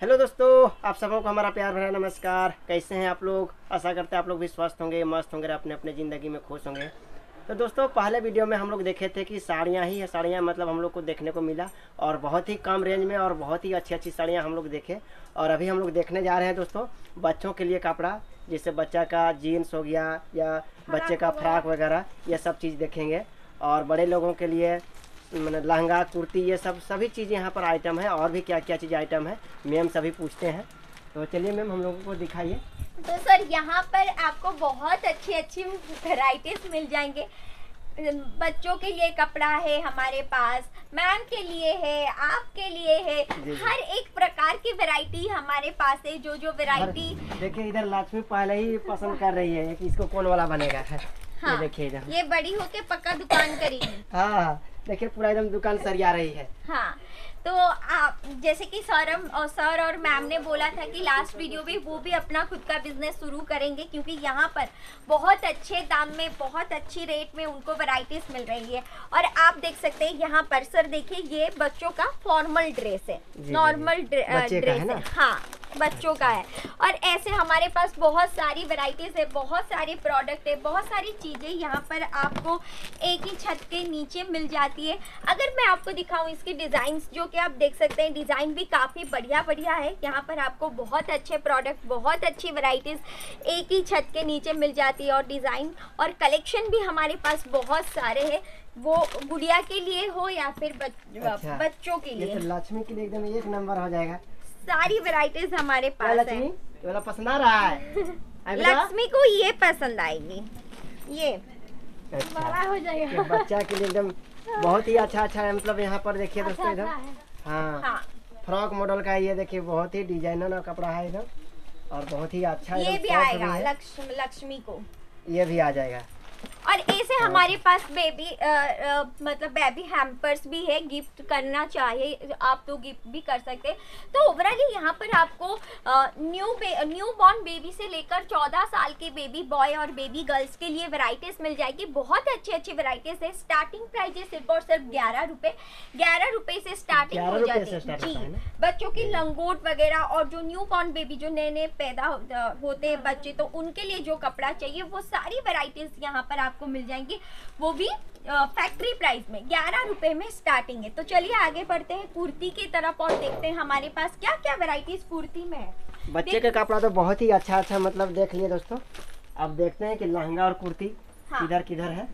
Hello दोस्तों आप सबों को हमारा प्यार भरा नमस्कार। कैसे हैं आप लोग? आशा करते हैं आप लोग भी स्वस्थ होंगे मस्त होंगे अपने अपने ज़िंदगी में खुश होंगे। तो दोस्तों पहले वीडियो में हम लोग देखे थे कि साड़ियाँ ही है। साड़ियाँ मतलब हम लोग को देखने को मिला और बहुत ही कम रेंज में और बहुत ही अच्छी अच्छी साड़ियाँ हम लोग देखे और अभी हम लोग देखने जा रहे हैं दोस्तों बच्चों के लिए कपड़ा जैसे बच्चा का जीन्स हो गया या बच्चे का फ्राक वगैरह यह सब चीज़ देखेंगे। और बड़े लोगों के लिए मतलब लहंगा कुर्ती ये सब सभी चीज़ यहाँ पर आइटम है और भी क्या क्या चीज़ आइटम है मैम सभी पूछते हैं। तो चलिए मैम हम लोगों को दिखाइए। तो सर यहाँ पर आपको बहुत अच्छी अच्छी वैरायटीज मिल जाएँगे। बच्चों के लिए कपड़ा है हमारे पास मैम के लिए है आपके लिए है। हर एक प्रकार की वैरायटी हमारे पास है जो जो वैरायटी देखिए इधर लक्ष्मी पहले ही पसंद कर रही है कि इसको कौन वाला बनेगा। है। ये हाँ देखिए इधर। ये बड़ी होके पक्का दुकान करेगी हाँ हाँ। देखिए पूरा एकदम दुकान सरिया रही है। हाँ तो आप जैसे कि सौरभ और सर और मैम ने बोला था कि लास्ट वीडियो में वो भी अपना खुद का बिज़नेस शुरू करेंगे क्योंकि यहाँ पर बहुत अच्छे दाम में बहुत अच्छी रेट में उनको वैरायटीज मिल रही है। और आप देख सकते हैं यहाँ पर सर देखिए ये बच्चों का फॉर्मल ड्रेस है। नॉर्मल का है ड्रेस है। हाँ। बच्चों का है। और ऐसे हमारे पास बहुत सारी वैरायटीज है बहुत सारे प्रोडक्ट है बहुत सारी चीज़ें यहाँ पर आपको एक ही छत के नीचे मिल जाती है। अगर मैं आपको दिखाऊँ इसके डिज़ाइन जो कि आप देख सकते हैं डिज़ाइन भी काफ़ी बढ़िया बढ़िया है। यहाँ पर आपको बहुत अच्छे प्रोडक्ट बहुत अच्छी वैरायटीज़ एक ही छत के नीचे मिल जाती है। और डिज़ाइन और कलेक्शन भी हमारे पास बहुत सारे हैं। वो गुड़िया के लिए हो या फिर बच, अच्छा। बच्चों के लिए तो लक्ष्मी के लिए एकदम एक नंबर हो जाएगा। सारी वैरायटीज हमारे पास लक्ष्मी? है। ये वाला पसंद आ रहा है। लक्ष्मी को ये पसंद आएगी। ये। अच्छा। हो ये बच्चा के लिए एकदम बहुत ही अच्छा अच्छा है। मतलब यहाँ पर देखिए दोस्तों इधर। हाँ। हाँ। फ्रॉक मॉडल का ये देखिए बहुत ही डिज़ाइनर कपड़ा है इधर। और बहुत ही अच्छा ये भी आएगा लक्ष्मी लक्ष्मी को। ये भी आ जाएगा। और ऐसे हमारे पास बेबी मतलब बेबी हैम्पर्स भी है गिफ्ट करना चाहिए आप तो गिफ्ट भी कर सकते हैं। तो ओवरऑली यहाँ पर आपको न्यू न्यू बॉर्न बेबी से लेकर 14 साल के बेबी बॉय और बेबी गर्ल्स के लिए वैरायटीज मिल जाएगी। बहुत अच्छी अच्छी वैरायटीज है। स्टार्टिंग प्राइस है सिर्फ़ और सिर्फ़ ग्यारह रुपए। ग्यारह रुपए से स्टार्टिंग हो जाती है। जी है? बच्चों की लंगोट वगैरह और जो न्यू बॉर्न बेबी जो नए नए पैदा होते हैं बच्चे तो उनके लिए जो कपड़ा चाहिए वो सारी वैरायटीज यहाँ पर आपको मिल जाएँगी। वो भी फैक्ट्री प्राइस में ग्यारह रुपए में स्टार्टिंग है। तो चलिए आगे बढ़ते हैं कुर्ती की तरफ़ और देखते हैं हमारे पास क्या क्या वेराइटीज कुर्ती में है। बच्चे का कपड़ा तो बहुत ही अच्छा अच्छा मतलब देख लिया दोस्तों। अब देखते हैं कि लहंगा और कुर्ती हाँ। किधर किधर है।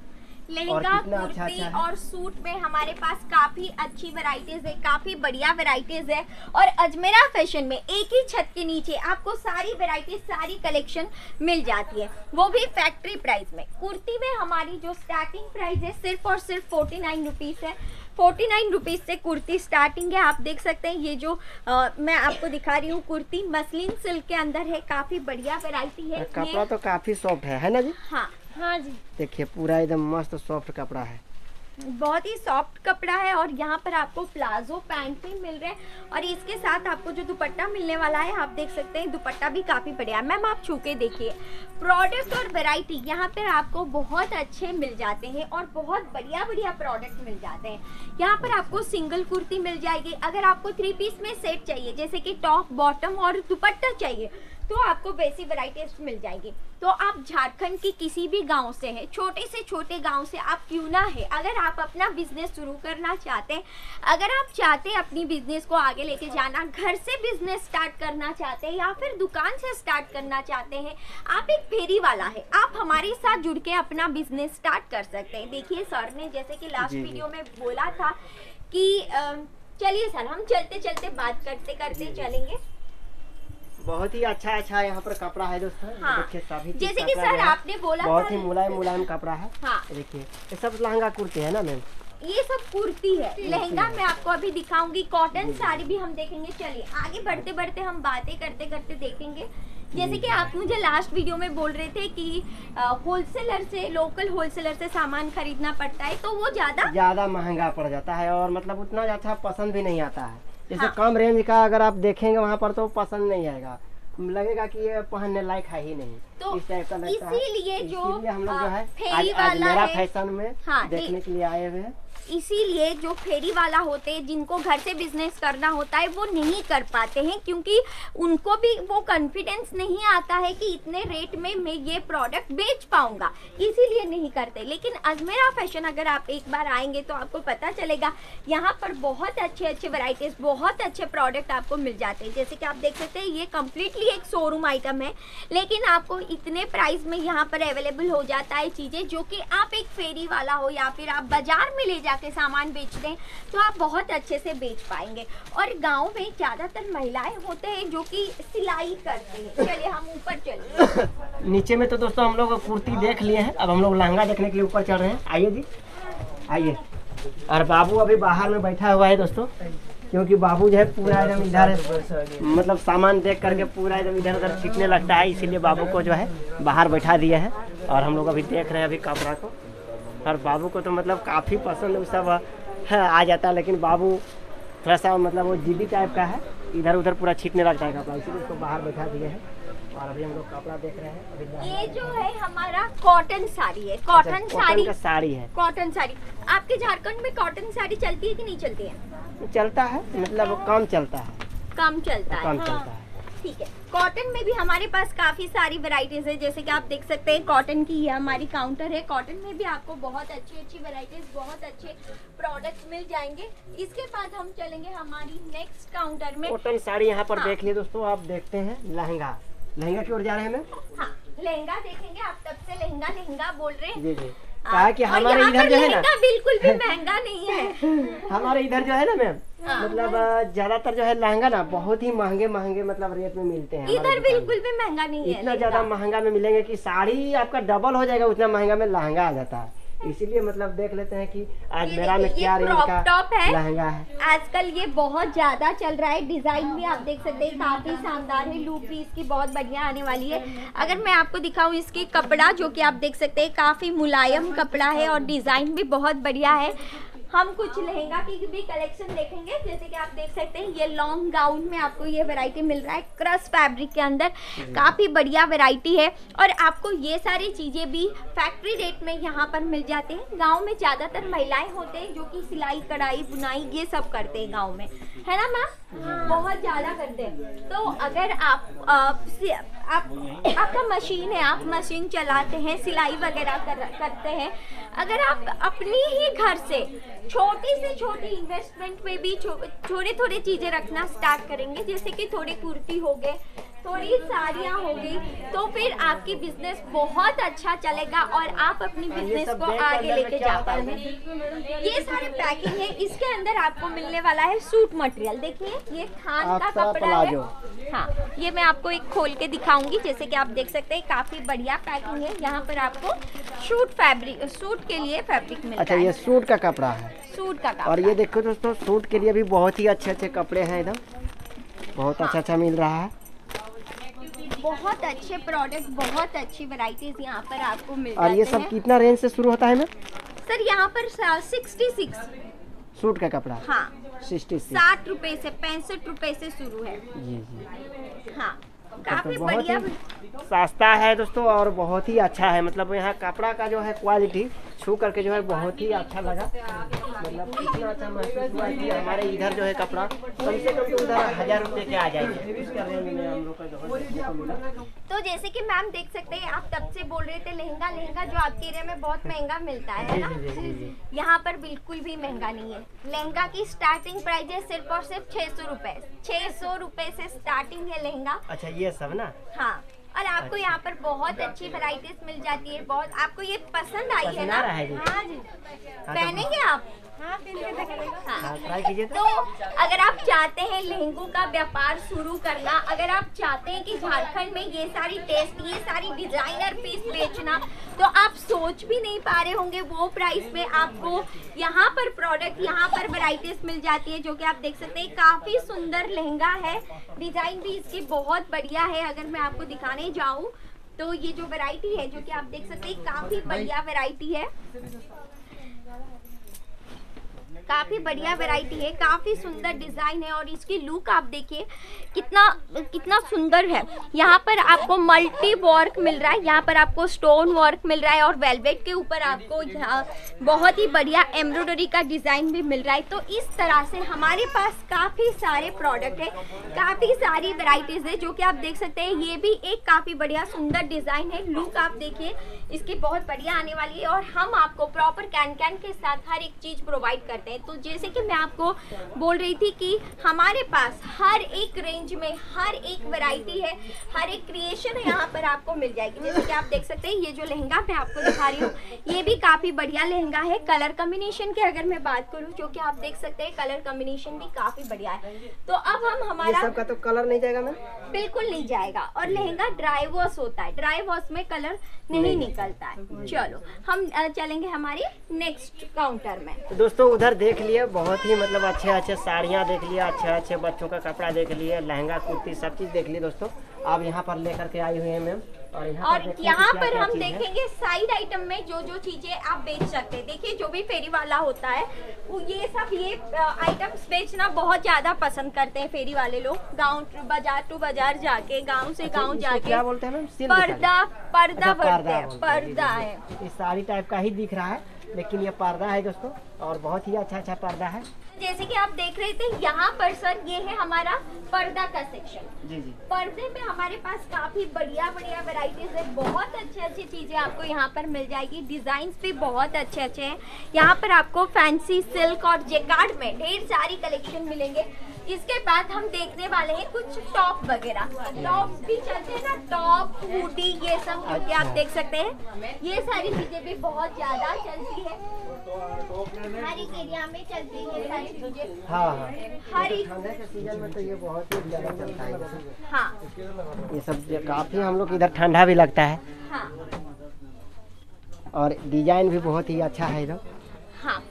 लहंगा अच्छा कुर्ती अच्छा और सूट में हमारे पास काफ़ी अच्छी वैरायटीज है काफ़ी बढ़िया वैरायटीज है। और अजमेरा फ़ैशन में एक ही छत के नीचे आपको सारी वैरायटी सारी कलेक्शन मिल जाती है। वो भी फैक्ट्री प्राइस में। कुर्ती में हमारी जो स्टार्टिंग प्राइस है सिर्फ़ और सिर्फ़ फोर्टी नाइन रुपीज़ है। फोर्टी नाइन रुपीज़ से कुर्ती स्टार्टिंग है। आप देख सकते हैं ये जो अ, मैं आपको दिखा रही हूँ कुर्ती मसलिन सिल्क के अंदर है। काफ़ी बढ़िया वैरायटी है। कपड़ा तो काफ़ी सॉफ्ट है है ना जी? हाँ। हाँ जी। देखिए पूरा एकदम मस्त सॉफ्ट कपड़ा है। बहुत ही सॉफ्ट कपड़ा है और यहाँ पर आपको प्लाजो पैंट भी मिल रहे हैं और इसके साथ आपको जो दुपट्टा मिलने वाला है आप देख सकते हैं दुपट्टा भी काफ़ी बढ़िया है। मैम आप छू के देखिए। प्रोडक्ट और वैरायटी यहाँ पर आपको बहुत अच्छे मिल जाते हैं और बहुत बढ़िया बढ़िया प्रोडक्ट मिल जाते हैं। यहाँ पर आपको सिंगल कुर्ती मिल जाएगी। अगर आपको थ्री पीस में सेट चाहिए जैसे कि टॉप बॉटम और दुपट्टा चाहिए तो आपको वैसी वैरायटीज मिल जाएगी। तो आप झारखंड की किसी भी गाँव से हैं छोटे से छोटे गाँव से आप क्यों ना है? अगर आप अपना बिज़नेस शुरू करना चाहते हैं अगर आप चाहते हैं अपनी बिज़नेस को आगे लेके जाना घर से बिज़नेस स्टार्ट करना चाहते हैं या फिर दुकान से स्टार्ट करना चाहते हैं आप एक फेरी वाला है। आप हमारे साथ जुड़ के अपना बिज़नेस स्टार्ट कर सकते हैं। देखिए सर ने जैसे कि लास्ट। वीडियो में बोला था कि चलिए सर हम चलते चलते बात करते करते। चलेंगे। बहुत ही अच्छा अच्छा यहाँ पर कपड़ा है दोस्तों हाँ। देखिए सभी जैसे कि सर आपने बोला बहुत ही मुलायम मुलायम कपड़ा है। हाँ। देखिए ये सब लहंगा कुर्ती है ना मैम? ये सब कुर्ती है। लहंगा मैं आपको अभी दिखाऊँगी। कॉटन साड़ी भी हम देखेंगे। चलिए आगे बढ़ते बढ़ते हम बातें करते करते देखेंगे। जैसे कि आप मुझे लास्ट वीडियो में बोल रहे थे कि होलसेलर से लोकल होलसेलर से सामान खरीदना पड़ता है तो वो ज़्यादा ज़्यादा महँगा पड़ जाता है और मतलब उतना अच्छा पसंद भी नहीं आता है। जैसे हाँ। कम रेंज का अगर आप देखेंगे वहाँ पर तो पसंद नहीं आएगा। लगेगा कि ये पहनने लायक है ही नहीं। तो इस टाइप का लगता है। इसीलिए जो, हम लोग जो है आज, आज मेरा। फ़ैशन में हाँ, देखने के लिए आए हुए हैं। इसीलिए जो फेरी वाला होते हैं, जिनको घर से बिज़नेस करना होता है, वो नहीं कर पाते हैं, क्योंकि उनको भी वो कॉन्फिडेंस नहीं आता है कि इतने रेट में मैं ये प्रोडक्ट बेच पाऊँगा। इसीलिए नहीं करते। लेकिन अजमेरा फ़ैशन अगर आप एक बार आएँगे तो आपको पता चलेगा, यहाँ पर बहुत अच्छे अच्छे वैरायटीज बहुत अच्छे प्रोडक्ट आपको मिल जाते हैं। जैसे कि आप देख सकते हैं, ये कम्प्लीटली एक शोरूम आइटम है। लेकिन आपको इतने प्राइस में यहाँ पर अवेलेबल हो जाता है चीज़ें, जो कि आप एक फेरी वाला हो, या फिर आप बाज़ार में ले जाके सामान बेच दें तो आप बहुत अच्छे से बेच पाएँगे। और गाँव में ज़्यादातर महिलाएँ होते हैं जो कि सिलाई करते हैं। चलिए, हम ऊपर चलिए नीचे में तो दोस्तों हम लोग कुर्ती देख लिए हैं। अब हम लोग लहंगा देखने के लिए ऊपर चढ़ रहे हैं। आइए जी। आइए। और बाबू अभी बाहर में बैठा हुआ है दोस्तों। क्योंकि बाबू जो है पूरा एकदम इधर मतलब सामान देख करके पूरा एकदम इधर उधर सीखने लगता है, इसीलिए बाबू को जो है बाहर बैठा दिया है। और हम लोग अभी देख रहे हैं अभी कपड़ा को। और बाबू को तो मतलब काफ़ी पसंद सब है, आ जाता है लेकिन बाबू थोड़ा सा मतलब वो जिद्दी टाइप का है। इधर उधर पूरा छीटने लगता है कपड़ा इसीलिए उसको बाहर बैठा दिए हैं। और अभी हम लोग कपड़ा देख रहे हैं अभी ये जो है हमारा कॉटन साड़ी है कॉटन अच्छा, साड़ी। का साड़ी है। कॉटन साड़ी। आपके झारखंड में कॉटन साड़ी चलती है कि नहीं चलती है? चलता है मतलब कम चलता है। कम चलता है कम हाँ। चलता है। ठीक है। कॉटन में भी हमारे पास काफ़ी सारी वैरायटीज है। जैसे कि आप देख सकते हैं कॉटन की ये हमारी काउंटर है। कॉटन में भी आपको बहुत अच्छी अच्छी वैरायटीज बहुत अच्छे प्रोडक्ट्स मिल जाएँगे। इसके बाद हम चलेंगे हमारी नेक्स्ट काउंटर में। कॉटन साड़ी यहाँ पर हाँ। देख लिए दोस्तों आप देखते हैं लहंगा। लहंगा की ओर जा रहे हैं हाँ लहंगा देखेंगे। आप तब से लहंगा लहंगा बोल रहे हाँ, कहा कि हमारे इधर जो है ना बिल्कुल भी महँगा नहीं है। हमारे इधर जो है ना मैम हाँ। मतलब ज़्यादातर जो है लहंगा ना बहुत ही महँगे महँगे मतलब रेट में मिलते हैं इधर बिल्कुल भी महँगा नहीं है इतना ज़्यादा महँगा में मिलेंगे कि साड़ी आपका डबल हो जाएगा उतना महँगा में लहंगा आ जाता है। इसीलिए मतलब देख लेते हैं कि आज मेरा में क्या रेंज का टॉप है। लहंगा है। आजकल ये बहुत ज़्यादा चल रहा है। डिज़ाइन भी आप देख सकते हैं काफ़ी शानदार है। लुक भी इसकी बहुत बढ़िया आने वाली है। अगर मैं आपको दिखाऊँ इसकी कपड़ा जो कि आप देख सकते हैं काफ़ी मुलायम कपड़ा है और डिज़ाइन भी बहुत बढ़िया है। हम कुछ लहंगा की भी कलेक्शन देखेंगे। जैसे कि आप देख सकते हैं ये लॉन्ग गाउन में आपको ये वैरायटी मिल रहा है क्रस फैब्रिक के अंदर। काफ़ी बढ़िया वैरायटी है। और आपको ये सारी चीज़ें भी फैक्ट्री रेट में यहाँ पर मिल जाते हैं। गाँव में ज़्यादातर महिलाएँ होते हैं जो कि सिलाई कढ़ाई बुनाई ये सब करते हैं गाँव में। है ना मैम बहुत ज़्यादा करते हैं। तो अगर आप आप, आप आपका मशीन है आप मशीन चलाते हैं सिलाई वगैरह कर, करते हैं। अगर आप अपनी ही घर से छोटी से छोटी इन्वेस्टमेंट में भी थोड़े थोड़े चीज़ें रखना स्टार्ट करेंगे जैसे कि थोड़ी कुर्ती हो गए थोड़ी साड़ियाँ हो गई तो फिर आपकी बिज़नेस बहुत अच्छा चलेगा और आप अपनी बिज़नेस को आगे लेके जा पाएँगे ये सारे पैकिंग है इसके अंदर आपको मिलने वाला है सूट मटेरियल देखिए ये थान का कपड़ा है। हाँ ये मैं आपको एक खोल के दिखाऊँगी जैसे कि आप देख सकते हैं काफ़ी बढ़िया पैकिंग है। यहाँ पर आपको सूट फैब्रिक सूट के लिए फैब्रिक मिलता अच्छा है। ये सूट का कपड़ा है। सूट का कपड़ा और ये देखो दोस्तों सूट के लिए भी बहुत ही अच्छे अच्छे कपड़े हैं एकदम। बहुत अच्छा अच्छा मिल रहा है। बहुत अच्छे प्रोडक्ट बहुत अच्छी वैरायटीज यहाँ पर आपको मिल और ये सब कितना रेंज से शुरू होता है मैम? सर यहाँ पर सिक्सटी सिक्स सूट का कपड़ा? हाँ। सिक्सटी साठ रुपए से पैंसठ रुपए से शुरू है। जी जी। हाँ। काफ़ी बहुत बढ़िया ही सस्ता है दोस्तों और बहुत ही अच्छा है मतलब यहाँ कपड़ा का जो है क्वालिटी छू करके जो है बहुत ही अच्छा लगा मतलब इतना अच्छा महसूस हुआ कि हमारे इधर जो है कपड़ा कम से कम तो उधर हज़ार रुपये के आ जाएँगे इसका रेंज में हम लोग का जो है मिला। तो जैसे कि मैम देख सकते हैं आप तब से बोल रहे थे लहंगा लहंगा जो आपके एरिया में बहुत महँगा मिलता है ना। यहाँ पर बिल्कुल भी महँगा नहीं है। लहंगा की स्टार्टिंग प्राइस है सिर्फ़ और सिर्फ़ छह सौ रूपए। छह सौ रूपए से स्टार्टिंग है लहंगा। अच्छा ये सब ना? हाँ और आपको यहाँ पर बहुत अच्छी वैरायटीज मिल जाती है बहुत। आपको ये पसंद आई है ना? है जी। हाँ तो- पहनेंगे आप? हाँ हाँ। ट्राई कीजिए तो। अगर आप चाहते हैं लहंगों का व्यापार शुरू करना अगर आप चाहते हैं कि झारखंड में ये सारी टेस्ट ये सारी डिज़ाइनर पीस बेचना तो आप सोच भी नहीं पा रहे होंगे वो प्राइस में आपको यहाँ पर प्रोडक्ट यहाँ पर वैरायटीज मिल जाती है जो कि आप देख सकते हैं काफ़ी सुंदर लहंगा है। डिज़ाइन भी इसकी बहुत बढ़िया है अगर मैं आपको दिखाने जाऊँ तो ये जो वैरायटी है जो कि आप देख सकते हैं काफ़ी बढ़िया वैरायटी है। काफ़ी बढ़िया वैरायटी है, काफ़ी सुंदर डिज़ाइन है और इसकी लुक आप देखिए, कितना कितना सुंदर है। यहाँ पर आपको मल्टी वर्क मिल रहा है, यहाँ पर आपको स्टोन वर्क मिल रहा है और वेलवेट के ऊपर आपको यहाँ बहुत ही बढ़िया एम्ब्रॉयडरी का डिज़ाइन भी मिल रहा है। तो इस तरह से हमारे पास काफ़ी सारे प्रोडक्ट है, काफ़ी सारी वेराइटीज है, जो कि आप देख सकते हैं, ये भी एक काफ़ी बढ़िया सुंदर डिज़ाइन है। लुक आप देखिए, इसकी बहुत बढ़िया आने वाली है और हम आपको प्रॉपर कैन कैन के साथ हर एक चीज़ प्रोवाइड करते हैं। तो जैसे कि मैं आपको बोल रही थी कि हमारे पास हर एक रेंज में हर एक वैरायटी है हर एक क्रिएशन है यहाँ पर आपको मिल जाएगी। जैसे कि आप देख सकते हैं ये जो लहंगा मैं आपको दिखा रही हूँ ये भी काफ़ी बढ़िया लहंगा है। कलर कॉम्बिनेशन की अगर मैं बात करूँ जो कि आप देख सकते हैं कलर कॉम्बिनेशन भी काफ़ी बढ़िया है। तो अब हम ये हमारा सब का तो कलर नहीं जाएगा मैम बिल्कुल नहीं जाएगा। और लहंगा ड्राई वॉश होता है। ड्राई वॉश में कलर नहीं नहीं। निकलता है। चलो हम चलेंगे हमारी नेक्स्ट काउंटर में। तो दोस्तों उधर देख लिए बहुत ही मतलब अच्छे अच्छे साड़ियाँ देख लिए अच्छे अच्छे बच्चों का कपड़ा देख लिए लहंगा कुर्ती सब चीज़ देख लिए दोस्तों। आप यहाँ पर लेकर के आई हुई हैं मैम और यहाँ और पर यहाँ पर क्या हम देखेंगे साइड आइटम में जो जो चीज़ें आप बेच सकते हैं। देखिए जो भी फेरी वाला होता है वो ये सब ये आइटम्स बेचना बहुत ज़्यादा पसंद करते हैं फेरी वाले लोग। गाँव बाज़ार टू बाज़ार जाके गाँव से अच्छा, गाँव जाके क्या बोलते हैं। पर्दा पर्दा अच्छा, भरते हैं पर्दा है। साड़ी टाइप का ही दिख रहा है। लेकिन ये पर्दा है दोस्तों और बहुत ही अच्छा अच्छा पर्दा है। जैसे कि आप देख रहे थे यहाँ पर सर ये है हमारा पर्दा का सेक्शन जी जी। पर्दे में हमारे पास काफ़ी बढ़िया बढ़िया वैरायटीज है बहुत अच्छी अच्छी चीज़ें आपको यहाँ पर मिल जाएगी। डिज़ाइन भी बहुत अच्छे अच्छे हैं। यहाँ पर आपको फैंसी सिल्क और जेकार्ड में ढेर सारी कलेक्शन मिलेंगे। इसके बाद हम देखने वाले हैं कुछ टॉप वगैरह। टॉप भी चलते हैं ना टॉप हुडी ये सब जो कि आप अच्छा। देख सकते हैं। ये सारी चीज़ें भी बहुत ज़्यादा चलती है। हर एक एरिया में चलती है ये सारी चीज़ें। हाँ हाँ। हर एक सीज़न में तो ये बहुत ही ज़्यादा चलता है। ये सब। हाँ। ये सब काफ़ी हम लोग इधर ठंडा भी लगता है। हाँ। और डिज़ाइन भी बहुत ही अच्छा है इधर। हाँ।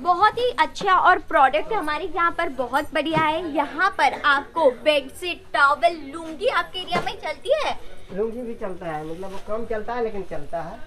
बहुत ही अच्छा और प्रोडक्ट हमारे यहाँ पर बहुत बढ़िया है। यहाँ पर आपको बेडशीट टॉवल लुंगी आपके एरिया में चलती है? लुंगी भी चलता है मतलब वो कम चलता है, लेकिन चलता है।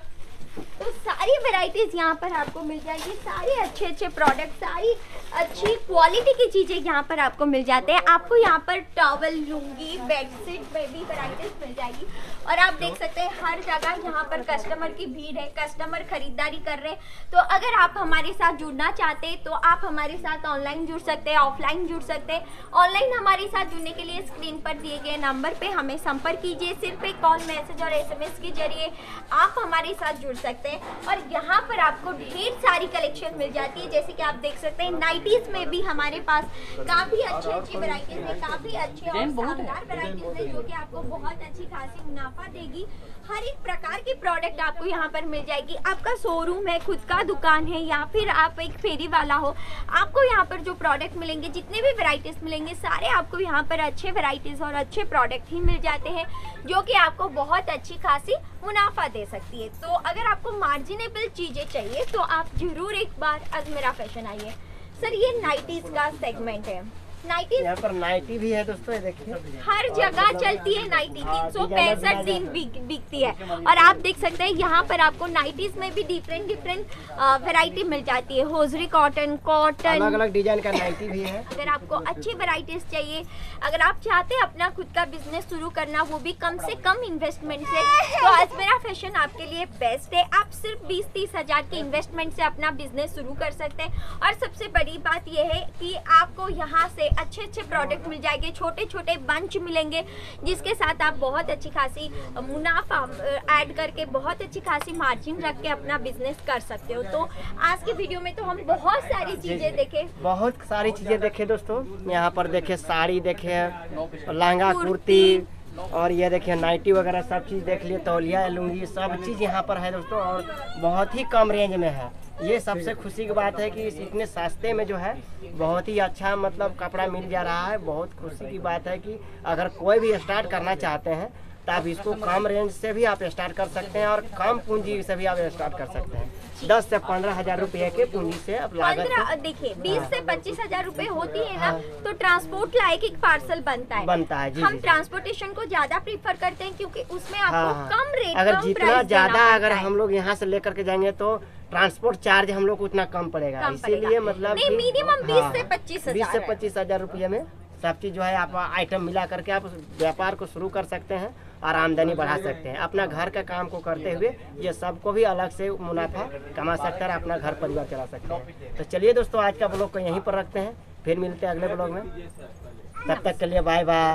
तो सारी वैरायटीज यहाँ पर आपको मिल जाएगी। सारे अच्छे अच्छे प्रोडक्ट सारी अच्छी क्वालिटी की चीज़ें यहाँ पर आपको मिल जाते हैं। आपको यहाँ पर टॉवल लुंगी बेडशीट में भी वैरायटीज मिल जाएगी। और आप देख सकते हैं, हर जगह यहाँ पर कस्टमर की भीड़ है कस्टमर खरीदारी कर रहे हैं। तो अगर आप हमारे साथ जुड़ना चाहते हैं तो आप हमारे साथ ऑनलाइन जुड़ सकते हैं ऑफलाइन जुड़ सकते हैं। ऑनलाइन हमारे साथ जुड़ने के लिए स्क्रीन पर दिए गए नंबर पे हमें संपर्क कीजिए। सिर्फ़ एक कॉल मैसेज और एसएमएस के ज़रिए आप हमारे साथ जुड़ सकते हैं। और यहाँ पर आपको ढेर सारी कलेक्शन मिल जाती है जैसे कि आप देख सकते हैं नाइटीज में भी हमारे पास काफ़ी अच्छी अच्छी वराइटीज़ है काफ़ी अच्छी और शानदार वराइटीज़ है जो कि आपको बहुत अच्छी खासी मुनाफा देगी। हर एक प्रकार की प्रोडक्ट आपको यहाँ पर मिल जाएगी। आपका शोरूम है, खुद का दुकान है या फिर आप एक फेरी वाला हो, आपको यहाँ पर जो प्रोडक्ट मिलेंगे, जितने भी वैरायटीज मिलेंगे, सारे आपको यहाँ पर अच्छे वैरायटीज और अच्छे प्रोडक्ट ही मिल जाते हैं, जो कि आपको बहुत अच्छी खासी मुनाफा दे सकती है। तो अगर आपको मार्जिनेबल चीज़ें चाहिए तो आप ज़रूर एक बार अजमेरा फ़ैशन आइए। सर, ये नाइटीज का सेगमेंट है। नाइटीज यहाँ पर नाइटी भी है दोस्तों ये देखिए। हर जगह चलती है नाइटी तीन सौ पैंसठ दिन बिकती है। और आप देख सकते हैं यहाँ पर आपको नाइटीज में भी डिफरेंट डिफरेंट वेराइटी मिल जाती है। होजरी कॉटन कॉटन अलग अलग डिज़ाइन का नाइटी भी है। अगर आपको अच्छी वैरायटीज चाहिए अगर आप चाहते हैं अपना खुद का बिज़नेस शुरू करना वो भी कम से कम इन्वेस्टमेंट से। तो अजमेरा फ़ैशन आपके लिए बेस्ट है। आप सिर्फ़ बीस तीस हज़ार के इन्वेस्टमेंट से अपना बिज़नेस शुरू कर सकते हैं। और सबसे बड़ी बात यह है कि आपको यहाँ से अच्छे अच्छे प्रोडक्ट मिल जाएँगे छोटे छोटे बंच मिलेंगे जिसके साथ आप बहुत अच्छी खासी मुनाफा ऐड करके बहुत अच्छी खासी मार्जिन रख के अपना बिज़नेस कर सकते हो। तो आज की वीडियो में तो हम बहुत सारी चीज़ें देखे। बहुत सारी चीज़ें देखे दोस्तों। यहाँ पर देखे साड़ी देखे लहंगा कुर्ती। और ये देखिए, नाइटी वगैरह सब चीज़ देख लिए, तौलिया, लुंगी, सब चीज़ यहाँ पर है दोस्तों, और बहुत ही कम रेंज में है। ये सबसे खुशी की बात है कि इस इतने सस्ते में जो है, बहुत ही अच्छा मतलब कपड़ा मिल जा रहा है। बहुत खुशी की बात है कि अगर कोई भी स्टार्ट करना चाहते हैं तो आप इसको कम रेंज से भी आप स्टार्ट कर सकते हैं और कम पूंजी से भी आप स्टार्ट कर सकते हैं। दस से पंद्रह हज़ार रूपए के पूंजी से आप लागत देखिए बीस से पच्चीस हज़ार रूपए होती है ना तो ट्रांसपोर्ट लायक एक पार्सल बनता है। बनता है जी हम ट्रांसपोर्टेशन को ज़्यादा प्रीफर करते हैं क्योंकि उसमें आपको हाँ, हाँ। कम रेट अगर जितना ज़्यादा अगर हम लोग यहाँ से लेकर के जाएँगे तो ट्रांसपोर्ट चार्ज हम लोग को उतना कम पड़ेगा। इसीलिए मतलब minimum 20 से 25 बीस से पच्चीस हज़ार रुपये में सब चीज़ जो है आप आइटम मिला करके आप व्यापार को शुरू कर सकते हैं। और आमदनी बढ़ा सकते हैं। अपना घर का काम को करते हुए ये सबको भी अलग से मुनाफा कमा सकता है अपना घर परिवार चला सकते हैं। तो चलिए दोस्तों, आज का ब्लॉग को यहीं पर रखते हैं। फिर मिलते हैं अगले ब्लॉग में। तब तक के लिए बाय बाय